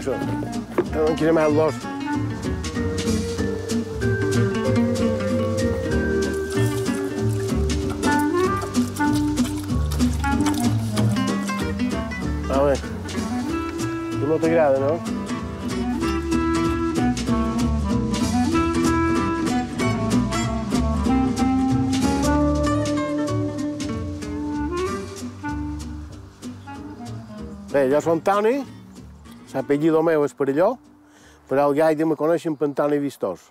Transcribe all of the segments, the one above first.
passa? No quiero más los. A ver. Tu no t'agrada, no? Bé, jo som Toni, l'apellido meu és Perelló, però al gaire me coneixen per Toni Vistós.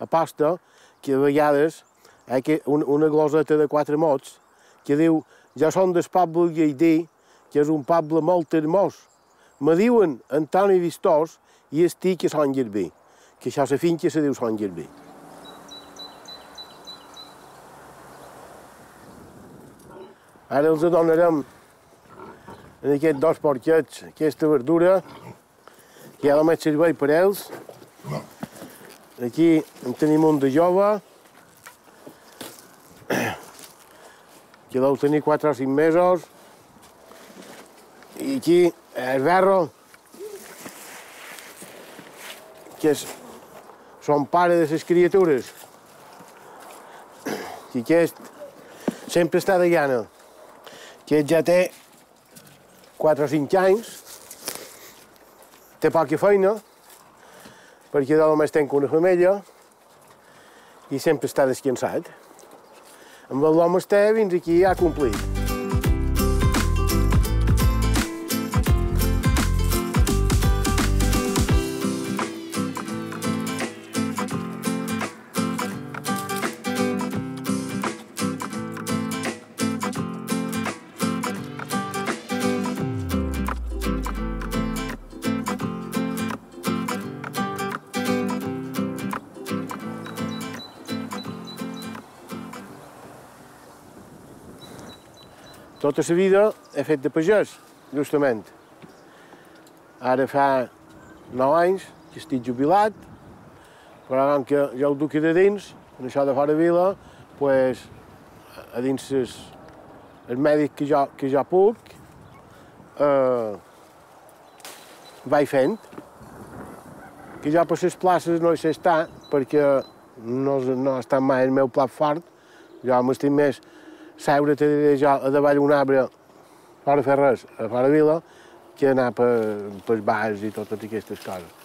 Aposta que a vegades hi ha una, gloseta de quatre mots que diu jo som del poble Lleidí, que és un poble molt hermós. Me diuen Antoni Vistós i estic a Sant Gerbí, que això la finca se diu Sant Gerbí. Ara els donarem en aquests dos porquets aquesta verdura, que ja només serveix per ells. Aquí en tenim un de jove, que deu tenir 4 o 5 mesos. I aquí el berro, que és son pare de les criatures. I aquest sempre està de llana. Aquest ja té 4 o 5 anys, té poca feina, perquè de només tenc una femella i sempre està descansat. Amb l'home està fins aquí ha complit. Tota la vida he fet de pagès, justament. Ara fa 9 anys que estic jubilat, però com que jo ho duc de dins, en això de fora vila, pues, a dins ses, el mèdic que jo, que jo puc, eh, vaig fent. Que jo per les places no hi sé estar, perquè no, no estat mai el meu plat fort. Jo m'estic més seure te diré jo a davall un arbre fora fer res, a fora vila, que anar per, per bars i totes aquestes coses.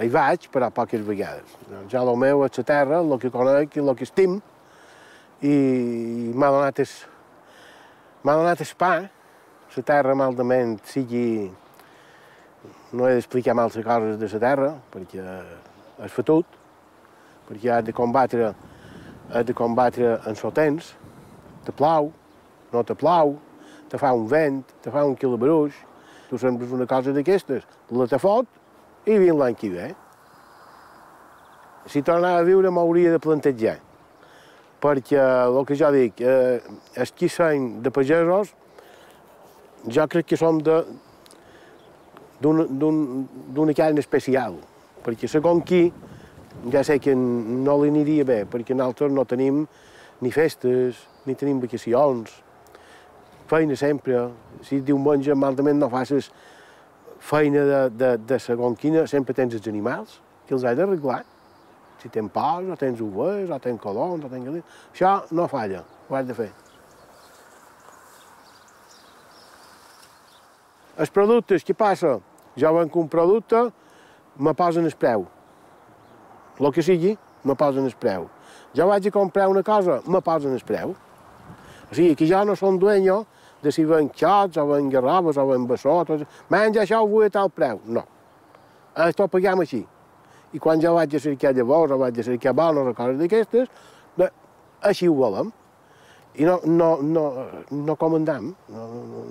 Hi vaig, però poques vegades. Jo el meu és la terra, el que conec i el que estim, i m'ha donat es, m'ha donat es pa, la terra maldament sigui... No he d'explicar mal les coses de la terra, perquè és fotut, perquè ha de combatre, ha de combatre en el temps, te plau, no te plau, te fa un vent, te fa un quilabruix, tu sembres una cosa d'aquestes, la te fot i vin l'any que ve. Si tornava a viure m'hauria de plantejar, perquè el que jo dic, eh, els qui són de pagesos, jo crec que som d'una carn especial, perquè segons qui, ja sé que no li aniria bé, perquè nosaltres no tenim ni festes, ni tenim vacacions, feina sempre. Si diumenge malament no facis feina de, de, de segon quina, sempre tens els animals, que els has d'arreglar. Si tens porcs, o tens ovelles, o tens colons, o tens gallines, això no falla, ho has de fer. Els productes, què passa? Jo venc un producte, me posen el preu. El que sigui, me posen el preu. Jo vaig a comprar una cosa, me posen el preu. O sigui, que jo no som dueño de si ven xots, o ven garrobes, o ven bessot, o... menja això ho vull a tal preu. No. Això paguem així. I quan jo vaig a cercar llavors, o vaig a cercar bones o coses d'aquestes, així ho volem. I no, no, no, no comandam. No, no,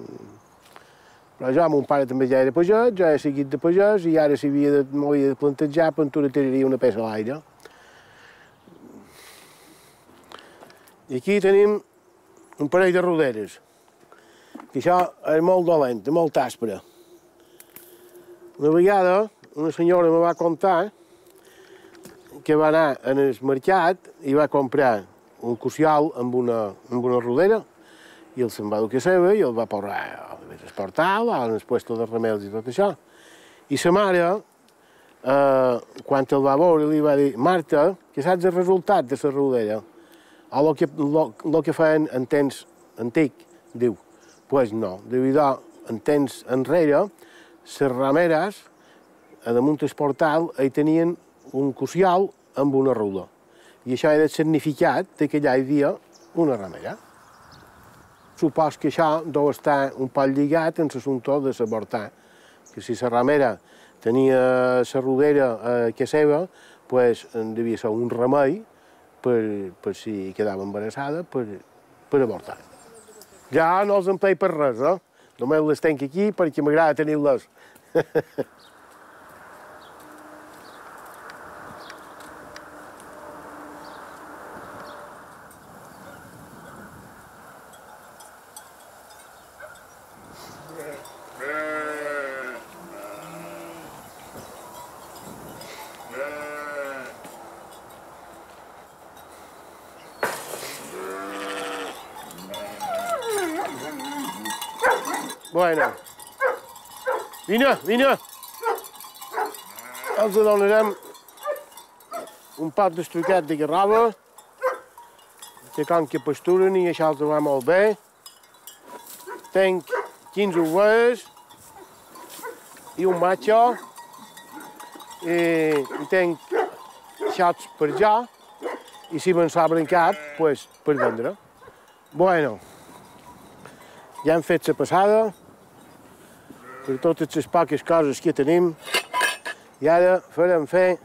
però jo, mon pare també ja era pagès, jo he seguit de pagès, i ara si havia de, m'havia de plantejar, pentura tiraria una peça a l'aire. I aquí tenim un parell de roderes, que això és molt dolent, molt àspera. Una vegada una senyora me va contar que va anar en el mercat i va comprar un cocial amb una, amb una rodera i el se'n va dur que seva i el va posar a el portal, el puesto de remeis i tot això. I sa mare, eh, quan el va veure, li va dir, Marta, que saps el resultat de la rodera? O el que, lo, lo que feien en temps antic, diu, pues no, de veritat, en temps enrere, les rameres, a damunt del portal, hi tenien un cosial amb una ruda. I això era el significat de que allà hi havia una ramera. Supos que això deu estar un poc lligat en l'assumpte de l'avortar, que si la ramera tenia la rodera a casa seva, pues, devia ser un remei per, per si quedava embarassada per, per avortar. Ja no els empei per res, eh? Només les tenc aquí perquè m'agrada tenir-les. Bueno. Vine, vine. Els donarem un pot d'estruquet de garrava, que com que pasturen i això els va molt bé. Tenc 15 ovelles i un macho i, i tenc xots per jo i si me'n sobren cap, pues, per vendre. Bueno, ja hem fet la passada, per totes les poques coses que tenim i ara farem fer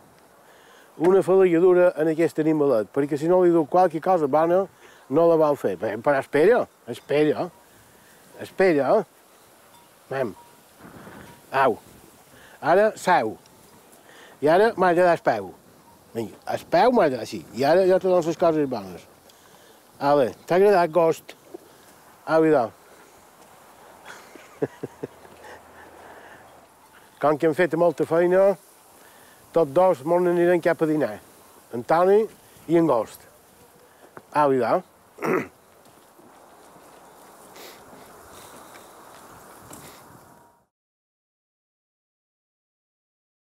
una falagadura en aquest animalet, perquè si no li diu qualque cosa bona, no la vol fer. Però espera, espera, espera. Mem. Au. Ara seu. I ara m'ha de dar el peu. Vinga, el peu m'ha de així. I ara jo te dono les coses bones. Ale, t'ha agradat gost? Au, idò. Com que hem fet molta feina, tots dos mos n'anirem cap a dinar. Antoni i en Gost. Au, idò.